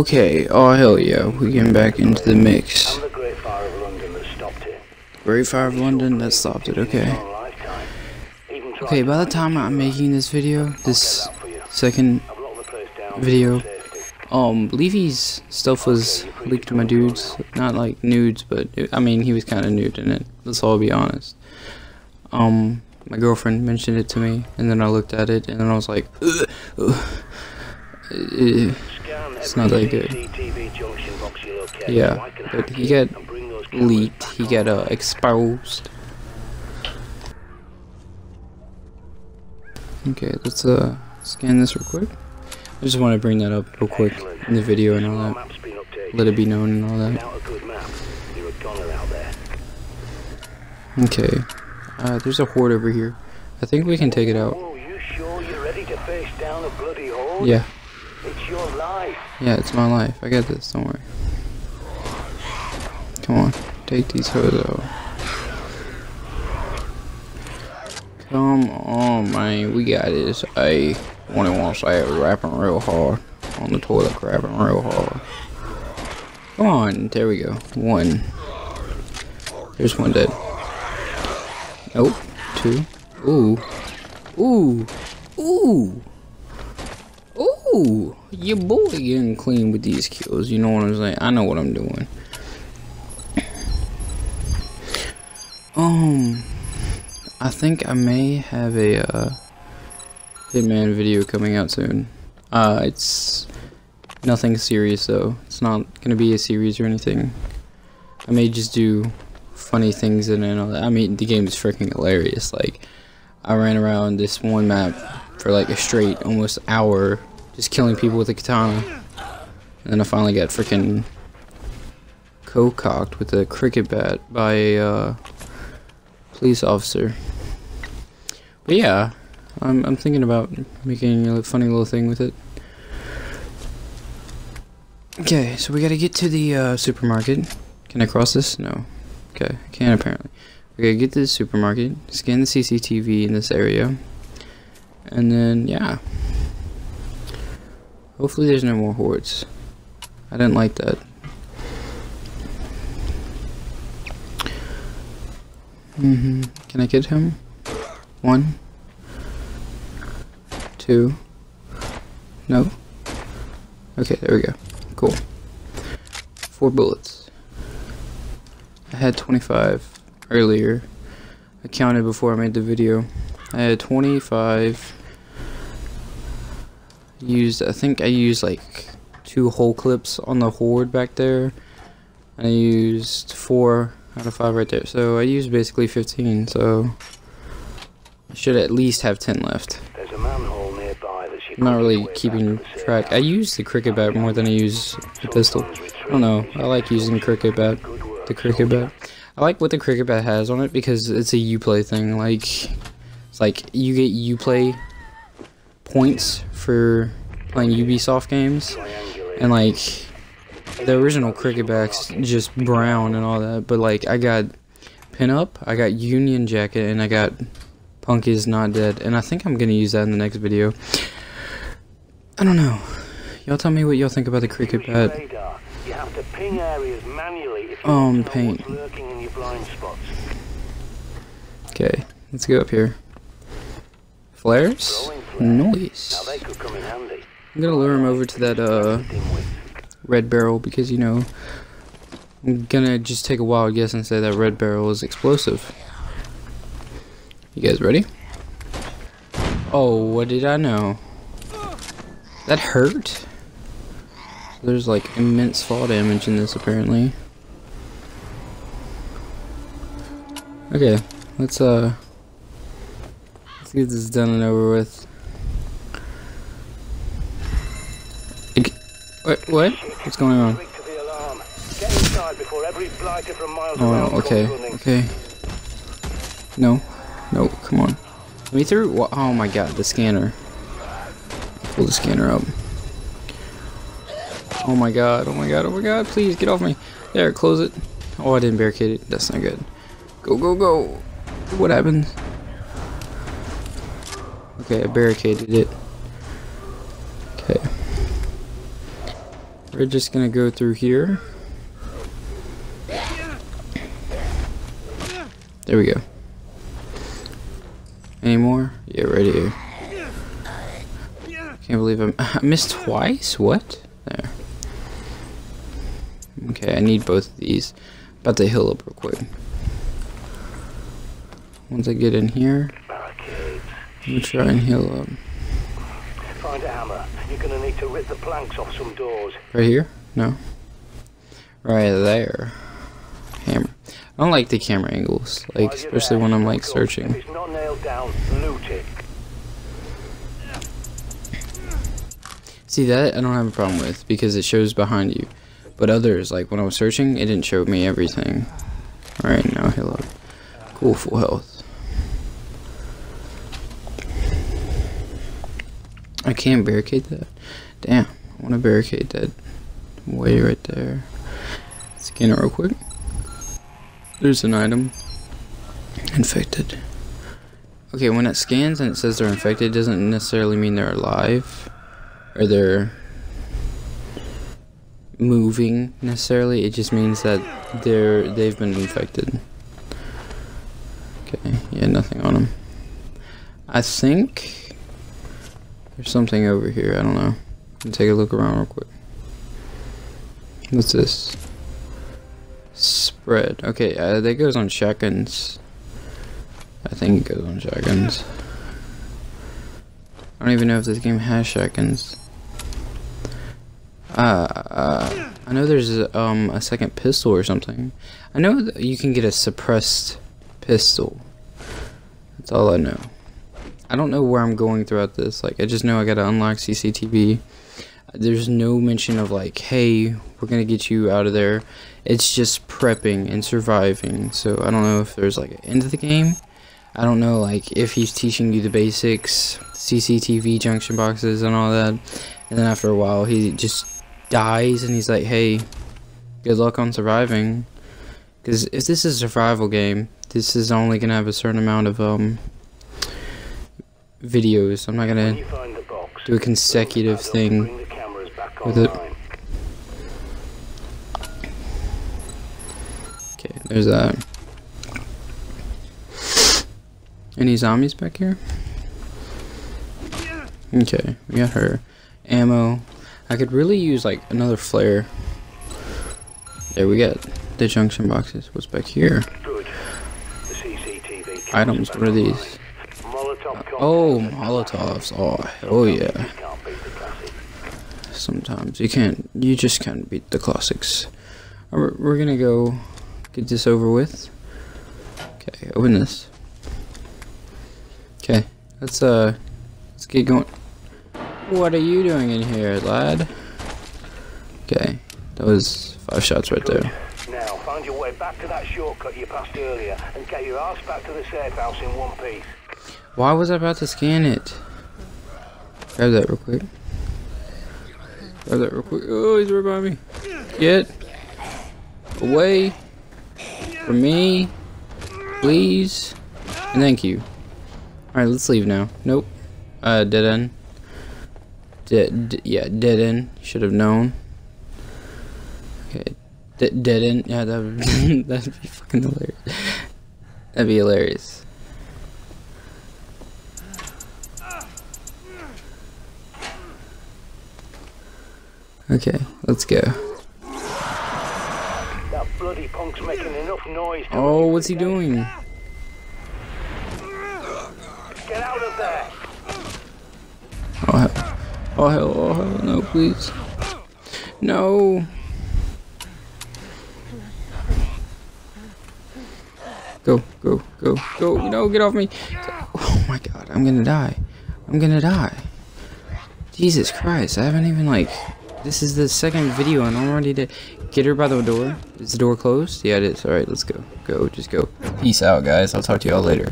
Okay, oh hell yeah, we getting back into the mix. Great Fire of London that stopped it. Okay. Okay, by the time I'm making this video, this second video, um, Levy's stuff was leaked to my dudes. Not like nudes, but it, I mean, he was kind of nude in it. Let's all be honest. Um, my girlfriend mentioned it to me, and then I looked at it, and then I was like, ugh, ugh. It's not that good. CCTV junction box you locate Yeah, so I can but he it got and bring those cameras leaked. He got uh, exposed. Okay, let's uh scan this real quick. I just want to bring that up real quick in the video and all that. map's been updated. Let it be known and all that. Without a good map, you're a goner out there. Okay. Uh, there's a horde over here. I think we can take it out. Oh, you sure you're ready to face down a bloody horde? Yeah, It's your life. yeah, it's my life. I got this. Don't worry. Come on, take these hoes out. Come on, man. We got this. Hey, one and one say it rapping real hard on the toilet, crapping real hard. Come on, there we go. One. There's one dead. Nope. Two. Ooh. Ooh. Ooh. Ooh. Your boy getting clean with these kills. You know what I'm saying? I know what I'm doing. Um. I think I may have a uh, Hitman video coming out soon. Uh, it's nothing serious though. It's not gonna be a series or anything. I may just do funny things in and all that. I mean, the game is freaking hilarious. Like, I ran around this one map for like a straight almost hour, just killing people with a katana, and then I finally got freaking co-cocked with a cricket bat by a uh, police officer. But yeah, I'm I'm thinking about making a funny little thing with it. Okay, so we gotta get to the uh, supermarket. Can I cross this? No. Okay, I can apparently. We gotta get to the supermarket, scan the CCTV in this area, and then yeah. Hopefully, there's no more hordes. I didn't like that. Mm -hmm. Can I get him? One. Two. No. Okay, there we go. Cool. Four bullets. I had 25 earlier. I counted before I made the video. I had 25. Used, I think I used like two whole clips on the horde back there. And I used four out of five right there. So I used basically 15, so I should at least have 10 left. There's a manhole nearby that you I'm not really make your way keeping back to the safe track. I use the cricket bat more than I use the pistol. I don't know. I like using the cricket bat. The cricket bat. I like what the cricket bat has on it because it's a Uplay thing. Like, it's like you get Uplay points for playing Ubisoft games, and like the original cricket back's just brown and all that. But like I got pinup, I got Union Jacket, and I got Punk is not dead, and I think I'm gonna use that in the next video. I don't know. Y'all tell me what y'all think about the cricket bat. radar. You have to ping areas manually if you Um, want to know paint. what's lurking in your blind spots. Okay, let's go up here. Flares? Throwing flares. Now Noise. they could come in handy. I'm gonna lure him over to that uh red barrel because you know I'm gonna just take a wild guess and say that red barrel is explosive. You guys ready? Oh, what did I know? That hurt? There's like immense fall damage in this apparently. Okay, let's uh let's get this done and over with. What? What? What's going on? Quick to the alarm. Get inside before every blighter from miles oh, around Oh, okay, okay. No, no, come on. Let me through. Wha- Oh my god, the scanner. Pull the scanner up. Oh my god, oh my god, oh my god, please get off me. There, close it. Oh, I didn't barricade it. That's not good. Go, go, go. What happened? Okay, I barricaded it. Okay. We're just gonna go through here. There we go. Any more? Yeah, right here. Can't believe I'm, I missed twice? What? There. Okay, I need both of these. About to heal up real quick. Once I get in here, Gonna try and heal up. Find a hammer. You're gonna need to rip the planks off some doors. Right here? No. Right there. Hammer. I don't like the camera angles, like especially when I'm like searching. If it's not nailed down, loot it. See that I don't have a problem with because it shows behind you. But others, like when I was searching, it didn't show me everything. Alright, now heal up. Cool, full health. I can't barricade that. Damn, I want to barricade that way right there. Scan it real quick. There's an item. Infected. Okay, when it scans and it says they're infected, it doesn't necessarily mean they're alive or they're moving necessarily. It just means that they're they've been infected. Okay, yeah, nothing on them. I think there's something over here. I don't know. Take a look around real quick. What's this? Spread. Okay, uh, that goes on shotguns. I think it goes on shotguns. I don't even know if this game has shotguns. Uh, uh, I know there's a, um a second pistol or something. I know you can get a suppressed pistol. That's all I know. I don't know where I'm going throughout this. Like, I just know I gotta unlock CCTV. There's no mention of like, hey, we're gonna get you out of there. It's just prepping and surviving. So I don't know if there's like an end of the game. I don't know like if he's teaching you the basics, CCTV junction boxes and all that. And then after a while, he just dies and he's like, hey, good luck on surviving. Because if this is a survival game, this is only gonna have a certain amount of um videos. I'm not gonna you find the box, do a consecutive load that up, thing. Bring the cameras back with it. Okay, there's that. Any zombies back here? Okay, we got her. Ammo. I could really use like another flare. There we got the junction boxes. What's back here? Good. The CCTV Items, what are these? Oh. Molotovs. Oh, oh yeah. Sometimes you can't. You just can't beat the classics. We're gonna go get this over with. Okay, open this. Okay, let's uh, let's get going. What are you doing in here, lad? Okay, that was five shots right there. Now, find your way back to that shortcut you passed earlier and get your ass back to the safe house in one piece. Why was I about to scan it? Grab that real quick. Grab that real quick. Oh, he's right by me. Get away from me, please, and thank you. All right, let's leave now. Nope. Uh, dead end. Dead. yeah, dead end. Should have known. Okay. D- dead end. Yeah, that would that'd be fucking hilarious. That'd be hilarious. Okay, let's go. That bloody punk's making enough noise to Oh, what's he doing? Get out of there! Oh hell. Oh hell, oh hell, no, please. No. Go, go, go, go. No, get off me. Oh my god, I'm gonna die. I'm gonna die. Jesus Christ, I haven't even like. This is the second video and I'm already dead. Get her by the door. Is the door closed? Yeah, it is. Alright, let's go. Go, just go. Peace out, guys. I'll talk to y'all later.